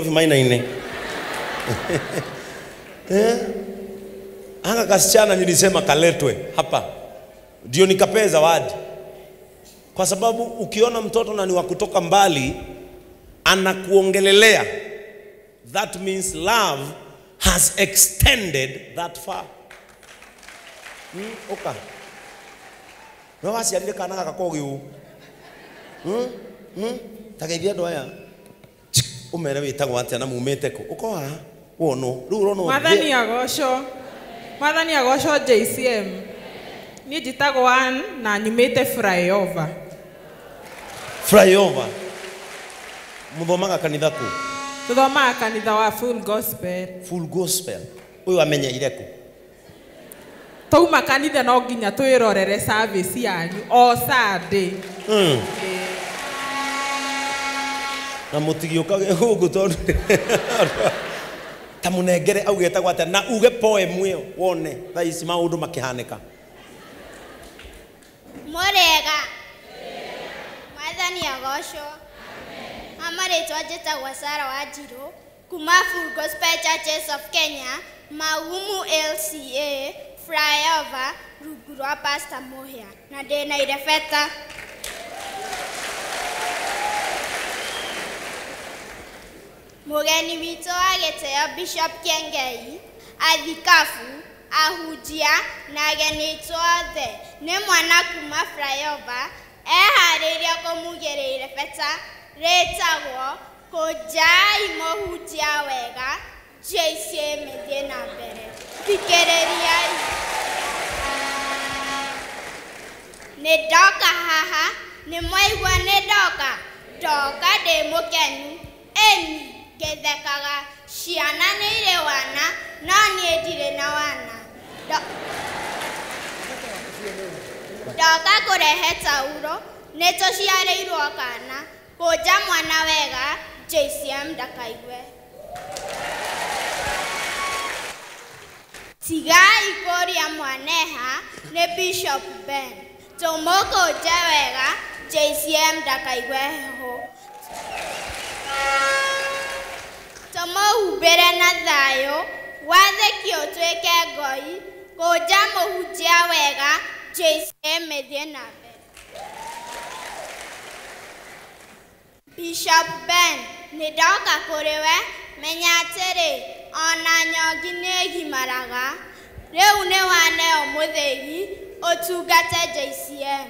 Nairobi vima ina eh? anga kasichana nilisema kaletwe hapa. Ndio nikapee zawadi, kwa sababu ukiona mtoto na ni wa kutoka mbali anakuongelelea, that means love has extended that far. mm, oka. No waciarire kana gaka mm, mm, tageithia andũ aya umere witagwo atia na mumite ku ukoha wono riu rĩu ũrona mwathani agocwo. Mwathani agocwo jcm ni njĩtagwo Ann na nyumĩte flyover. Flyover? Muthomaga kanitha ku tuthomaga kanitha wa full gospel. Full gospel. Uyu amenyeire ku tauma kanitha no nginya twirorere service yanyu. O Sunday. Mm. Na mũtigĩũkage gũkũ tondũ ta mũnengere augetagwo atä na uge poem ĩyo wone thaa ici maũndũ makĩhanĩka Mũrĩega. Mwathani agocwo. Two Sara Wanjirũ kuma Full Gospel Churches of Kenya, maumu LCA, Flyover, rungu rwa Pastor Mũhĩa na ndä na irebeta. Mũgeni witå wa gĩtĩo Bishop Kengei, athikabu, ahunjia na ageni aitũ nä mwana kuma flyover eharĩirie kũmugĩrĩire beta rĩtagwo kũnjai mũhunjia wega JC mĩthiĩ na mbere. Thikĩrĩriai nĩ ndoka haha nĩ mwaigua nĩ ndoka? Ndoka ndĩ mũkenu. Ĩni ngethekaga ciana nĩ irĩ wana no niĩ ndirĩ na wana. Ndo- ndoka kũrehe tauro nĩ tũciarĩirwo kana kũnja mwana wega JCM ndakaigue. Tigai kũria mwaneha nĩ Bishop Ben. Tũmũkũnje wega JCM ndakaigue heho tũmũhumbĩre na thayũ wathĩki ũtuĩke ngoi kũnja mũhunjia wega JCM ĩthiĩ na mbere. Bishop Ben nĩ ndoka kũrĩ we menya atĩrĩ ona nyongi nĩ ĩgimaraga rĩu nĩ waneo mũthĩgi ũtungate JCM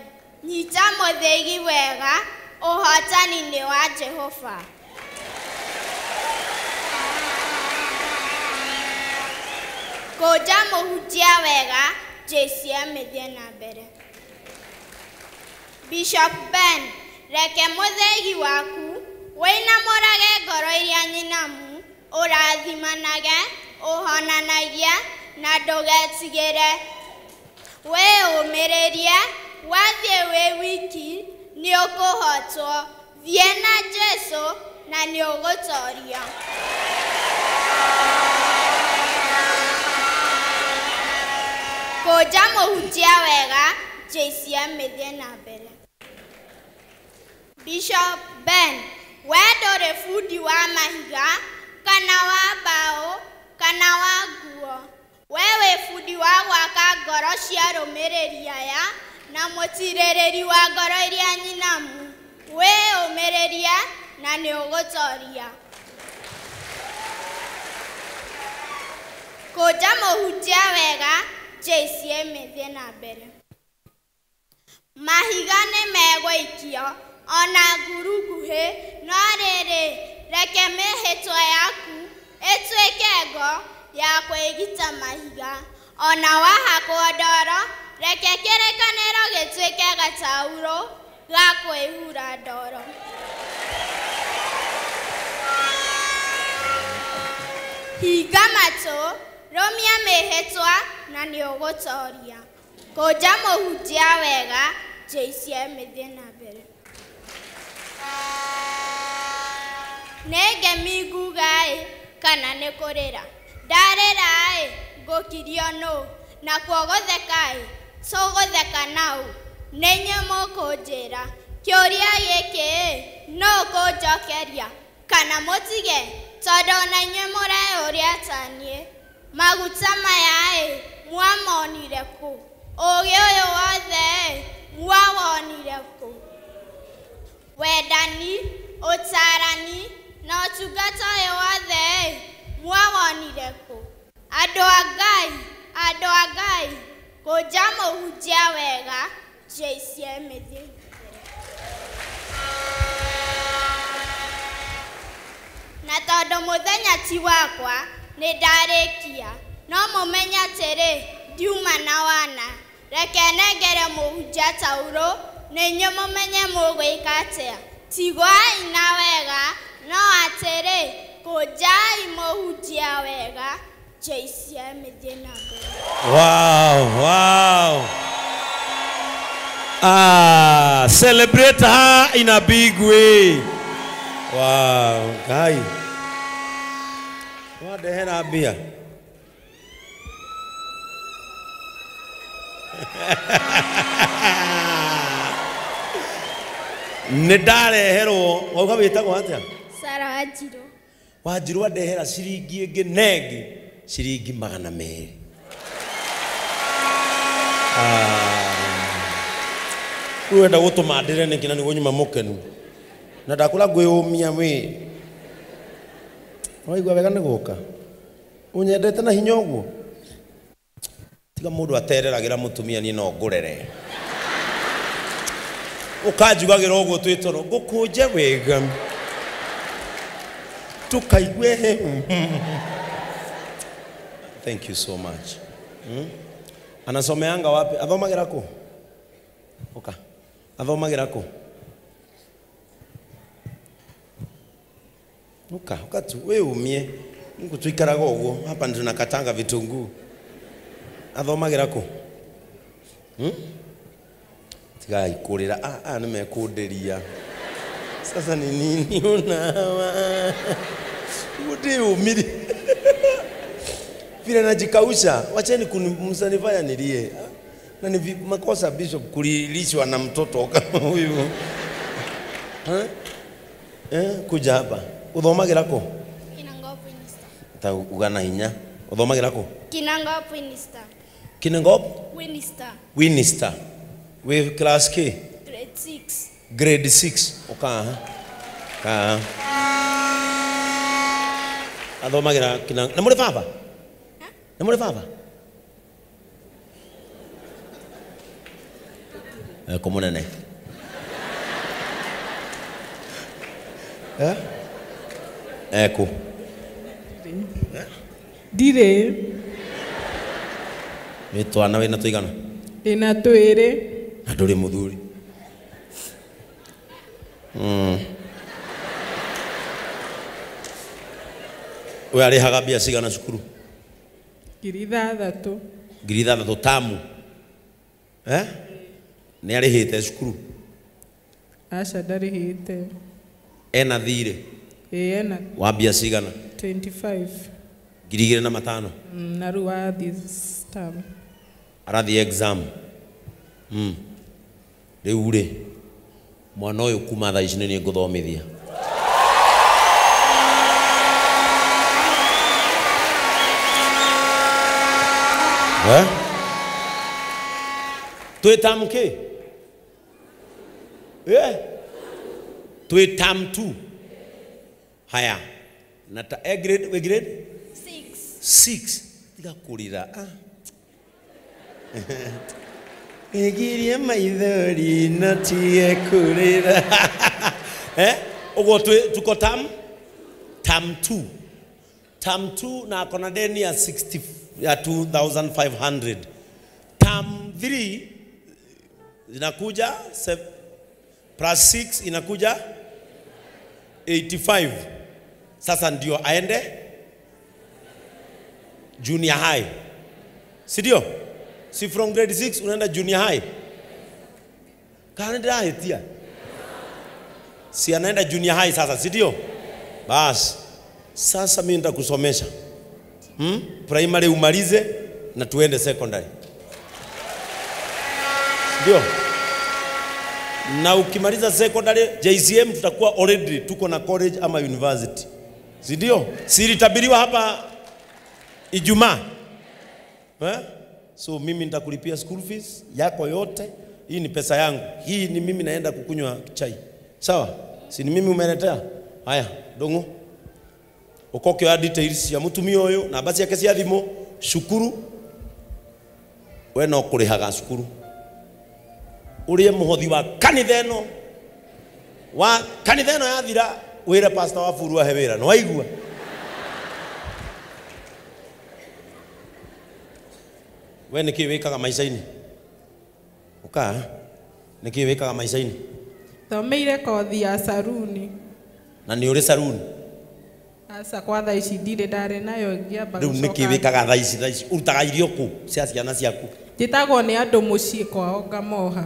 nyita mũthĩgi wega ũhotani nĩ wa Jehova kũnja mũhunjia wega JCM ĩthiĩ na mbere Bishop Ben reke mũthĩgi waku wĩinamũrage ngoro iria nyinamu ũrathimanage ũhonanagia na ndũgetigĩre. Wĩũmĩrĩrie wathiĩ wĩ wiki nĩ ũkũhotwo thiĩ na Jesũ na nĩ ũgũtorio kũnja mũhunjia wega JCM ĩthiĩ na mbere. Bishop Ben we ndũrĩ bundi wa mahiga kana wa mbaũ kana wa nguo. We wĩ bundi wa gwaka ngoro cia rũmĩrĩri aya na mũtirĩrĩri wa ngoro iria nyinamu. Wĩũmĩrĩrie na nĩ ũgũtoria. Kũnja mũhunjia wega JCM ĩthiĩ na mbere. Mahiga nĩ megũikio ona nguru nguhĩ no rĩrĩ reke mĩhĩtwa yaku ĩtuĩke ngo ya kwĩgita mahiga. Ona wahakwo ndoro reke kĩrĩkanĩro gĩtuĩke gatauro ga kwĩhura ndoro. Hinga matũ rũmia mĩhĩtwa na nĩ ũgũtoria kũnja mũhunjia wega JCM ĩthiĩ na mbere. Nĩ ngemi nguga-ĩ kana nĩ kũrĩra? Ndarĩra-ĩ ngũkirio nũ nakuo gũtheka-ĩ tũgũtheka naũ nĩ inyuĩ mũkũnjĩra kĩũria gĩkĩ-ĩ nũ ũkũnjokeria kana mũtige? Tondũ ona inyuĩ mũreyũria taniĩ. Maguta maya ĩ mwamonire kũ? Ũgĩ ũyũ wothe mwawonire kũ? Wendani ũtarani na ũtungata ũyũ wothe mwawonire kũ? Andũ a ngai andũ a ngai kũnja mũhunjia wega JCM thiĩ na tondũ mũthenya ti wakwa nĩ ndarĩkia no mũmenye atĩrĩ ndiuma na wana reke nengere mũhunjia taurũ nĩ inyuĩ mũmenye mũgwĩka atĩa tigwai na wega no atĩrĩ kũnjai mũhunjia wega JCM thiĩ na mbere Wow, wow. Ah, celebrate her in a big way. Wow, guy. What the nä ndareherwo wauga wä tagwo atä Sara Wanjirũ wanjirå andehera ciringi ĩngĩ nengĩ ciringi magana merä rä wenda gå tå ma ndä re nä kä na nä guo nyuma må kenu na ndakå ra ngwä å mia wä waigua wega nä gå ka å nyendete na hinya å guo tiga må ndå atereragä ra må tumia niä no ngå rere å kanjugagä ra å guo twä toro ngå kå nje wega. Tukaigue hehu thank you so much. Hmm? anasomeanga wapi? Athomagira ku uka athomagira ku uka uka tu we umie ngu tuikaraga uguo hapa ndio tunakatanga vitunguu athomagira ku hmm? tigai kurira ah, ah, nimekundiria sasa ni nini unawa wote umiri vile najikausha wacheni msanifanya nilie na ni makosa bishop kulilishwa na mtoto kama huyu. Eh? kuja hapa. Uthomagira ku ta ugana hinya. Uthomagira ku kinango kinengop Winista winista wi class k? Grade 6 grade 6 Okay. kaha athomagira kina nä må rä baba? Nä må rä baba kå må nene Dire. ndirĩ nä twana wä na tå igana ndĩna twĩrĩ. Na ndå rä må thuri we arä haga mbia cigana cukuru? Ngiri ithathatå ngiri ithathatå tamu. Eh? nä arä hä te cukuru? Aca te ena thirä ena. Wa mbia cigana? 25 ngiri igä rä na matano? Mm, na rĩu wathiĩ stam arathiä exam. Mm. rä u rä mwana å yå kuma thaa ici nä niä ngå thomithia Eh? twä tam kä twä tam tu. Haya na ta e grade, we grade? 6 six. Tiga kurira ah. Igirie maithori na tie kurira eh? Tuko tam? Tam 2 tam 2 na akona deni ya 60 ya 2500 tam 3 zinakuja plus 6 inakuja 85 sasa ndio aende? Junior high. Si ndio si from grade 6 unaenda junior high. Kanaenda high tia. Si anaenda junior high sasa si ndio? Basi sasa mimi nitakusomesha. Hmm? primary umalize na tuende secondary. Ndio. Na ukimaliza secondary JCM tutakuwa already tuko na college ama university. Si ndio? Silitabiriwa hapa Ijumaa. Eh? So mimi nitakulipia school fees yako yote. Hii ni pesa yangu, hii ni mimi naenda kukunywa chai, sawa? Si ni mimi umeletea? Haya, dongo. Ukokioya details cia mutumia uyu namba ciake cia thimu cukuru we no kurihaga cukuru. Urie muhothi wa kanitha ino wa kanitha ino yathira wire pastor wa furu ahe wira nĩ waigua we nä kä wä wĩkaga maica-inĩ? Nä kä wä kaga maica-inä thomeire kothi ya saruni. Na nä å rä saruni? Aca kwa tha ici ndirä ndarä nayo ngĩamba u nä kä wä kaga tha ici thaa ici rutaga irio kå cia ciana ciaku? Njä tagwo nä andå må ciä kwao ngamoha.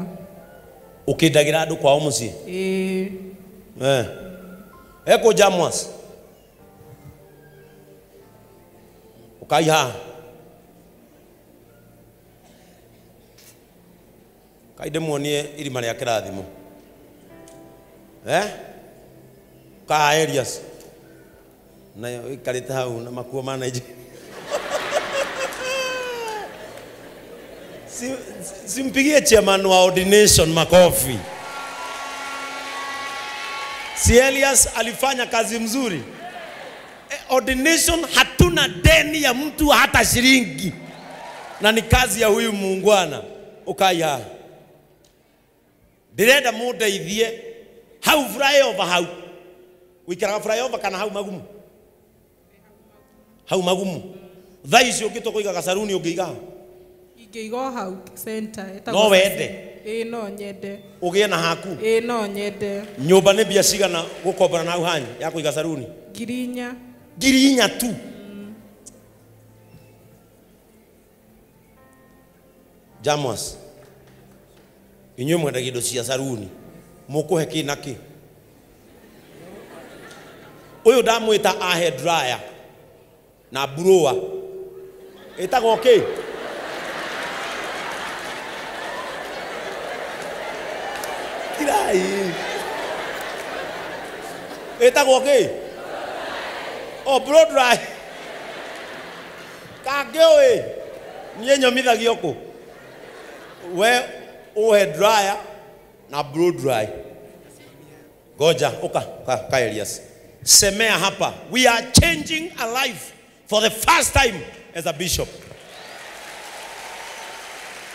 Å kä ndagä ra andå kwao må ciä ä Eko jamwas. Ukai haha. Kaide muonie irima rĩa kĩrathimo. Eh? Ka Elias. Na ikarĩte hau na makuo ma Nigeria. Si- Simpigie chairman wa ordination makofi. Si Elias alifanya kazi mzuri. Eh, Ordination hatuna deni ya mtu hata shilingi, na ni kazi ya huyu muungwana. Ukai haha, ndirenda mundeithie hau flyover hau. Wikiraga flyover kana hau magumu? Hau magumu. Thaa ici ũngĩtwo kũigaga caruni ũngĩiga ha? ingĩigwo hau center No wende? ĩĩ no nyende. Ũgĩe na haku? Ĩĩ no nyende. Nyũmba nĩ mbia cigana gũkombora na hau hanyu ya kũiga caruni? Ngiri inya. Ngiri inya tu? Jamas inyuĩ mwendagia indo cia caruni mũkũhe kĩ na kĩ? Ũyũ ndamwĩta ahe dryer na blower. Ĩtagwo kĩ? Kirai. Ĩtagwo kĩ? O blow dry. Kangĩũĩ niĩ nyomithagio kũ? We uhe dryer na blow dry goja uka ka, ka Elias semea hapa we are changing a life for the first time as a bishop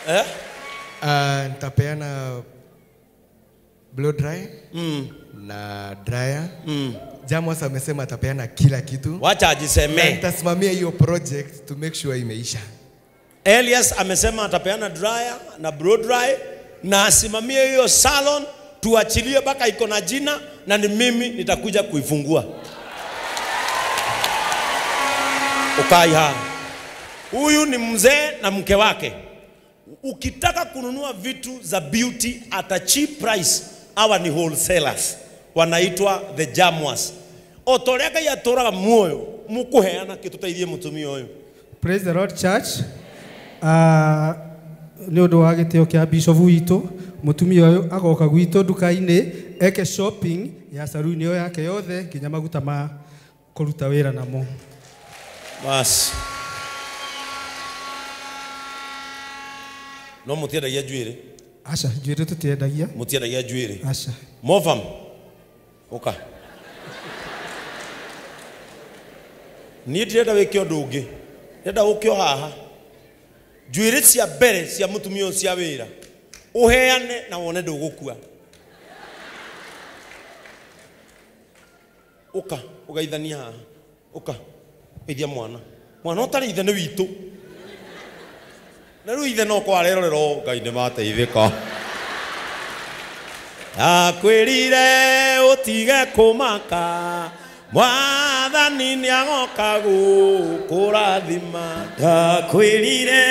eh? Uh, nitapeana blow dry mm. na dryer mm. Jamos amesema atapeana kila kitu wacha ajisemee nitasimamia hiyo project to make sure imeisha. Elias amesema atapeana dryer na blow dry na asimamie hiyo salon tuachilie mpaka iko na jina na ni mimi nitakuja kuifungua. Ukai hapa. Huyu ni mzee na mke wake. Ukitaka kununua vitu za beauty at a cheap price, hawa ni wholesalers, wanaitwa the Jamwas. Otorĩa yatoraga muoyo mukuheana kĩtũteithie mutumia ũyũ. Praise the Lord Church. Uh, å ndå wa gä tä o kä gĩtĩo witå må tumia å yå agoka gwitå nduka-inä eke shopping ya saruni yo yake yothe nginya maguta ma kå ruta wä ra namo Basi. No njuä rä aca må tiendagia j rå aca Mofam. Ũka. Niĩ ndirenda å ngä ũngĩ. gå kä o haha. Njuĩrĩ cia mbere cia mũtumia ũyũ cia wĩra. Ũheane na wone ndũgũkua. Ũka, ũgeithania haha. Ũka. Geithia mwana. Mwana ũtarĩ ithe nĩ witũ. Na rĩu ithe no kwa arerorera o Ngai nĩ mateithĩka. akwĩrire ũtige kũmaka mwathani nä agoka gũkũrathima. Ndakwĩrire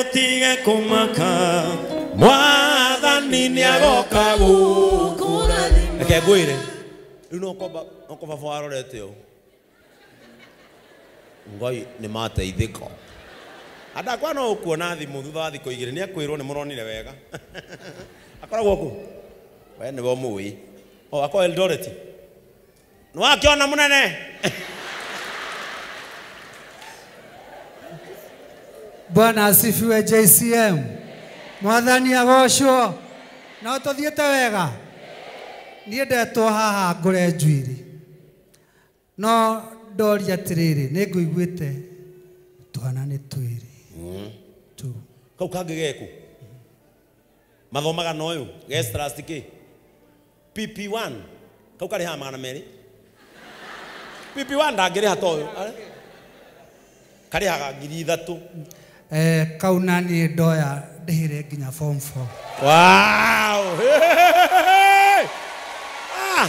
ũtige kũmaka. Mwathani nä agoka gũkũrathima. Reke ngwä re rä u no kwamba baba warorete å ngoi nä mateithä ko andakwa no å kuona thimå thutha wa thikå igä rä nä akwä rwo nä må ronire wega. Akoragwo kå we nĩwe mũĩ. O akorwo Eldoret nä wakä ona må nene bwana asifiwe jcm mwathani agocwo no tũthiĩte wega? Niĩ ndetwo haha ngũre njuĩrĩ. No ndoria atĩrĩrĩ nĩ ngũiguĩte twana nĩ twĩrĩ. Tu. Kau kangä gekå mathomaga na gestrastikä pp1 kau karä haha magana merä pp1 ndangä rä ha ta å yå karä haga ngiri ithatå eh, kau na niä ndoya ndĩhĩre nginya form 4 Wow! Hey! Ah!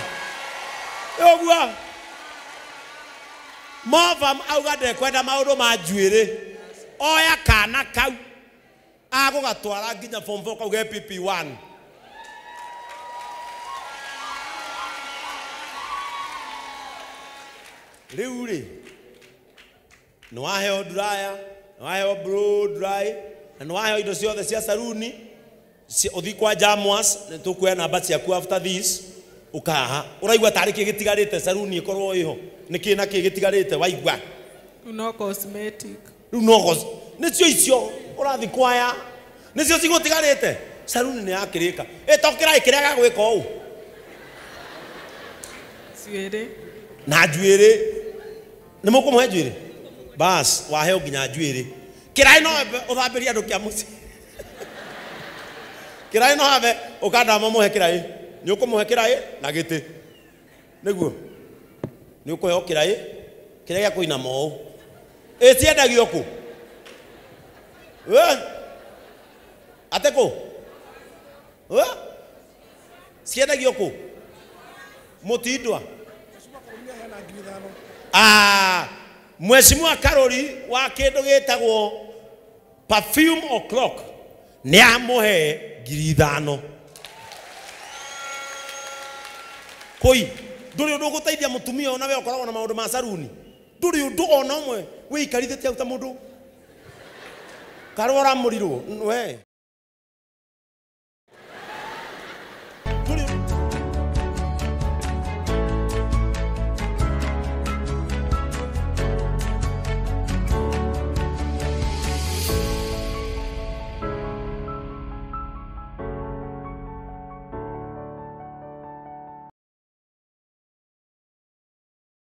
Ũguo. Mova auga ndekwenda maudo ma njuĩrĩ. Oya kana kau. Agũgatwara nginya form 4 kau ge PP1. Rĩu rĩ, nĩ waheo nduraya, nĩ waheo blow dry, na nĩ waheo indo ciothe cia saruni uthi kwa Jamwas nĩ tũkuoya namba ciaku after this ukaha ũraigua tarĩ kĩ gĩtigarĩte saruni ĩkorwo ĩho? Nĩ kĩ na kĩ gĩtigarĩte? Waigua? No cosmetic. Rĩu no nĩcio icio ũrathi kwaya. Nĩcio cigũtigarĩte? Saruni nĩ yakĩrĩka ĩtokĩrai kĩrĩa gagwĩka ũũ? Njuĩrĩ na njuĩrĩ? Nĩ mũkũmũhe rä bas waheo nginya njuä rä kä raä no wambe ũthambĩrie andũ kĩa kä raä no nä å kå må he kä raä na gä tä nä guo nä å kå heo kä raä kä rä a gä a kå ina moå ä ciendagio kå atä kå ciendagio kå mũtindwa. Ah, Mheshimiwa Karori wa kindu gitagwo perfume o'clock ni amuhe ngiri ithano. Koi nduri undu ũgũteithia mutumia ona we ũkoragwo na maundu ma saruni? Nduri undu ona umwe wĩikarithĩtie au ta mundu karwara murirwo we